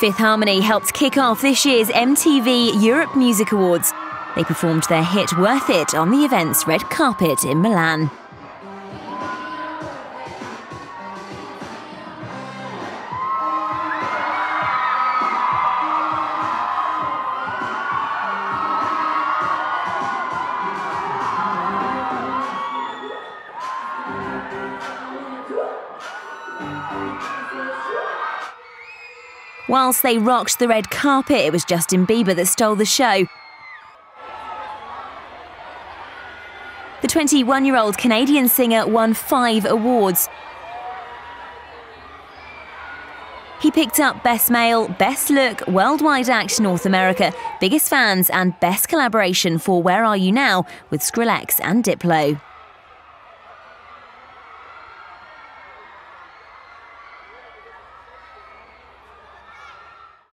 Fifth Harmony helped kick off this year's MTV Europe Music Awards. They performed their hit Worth It on the event's red carpet in Milan. Whilst they rocked the red carpet, it was Justin Bieber that stole the show. The 21 year old Canadian singer won five awards. He picked up Best Male, Best Look, Worldwide Act North America, Biggest Fans, and Best Collaboration for Where Are You Now with Skrillex and Diplo.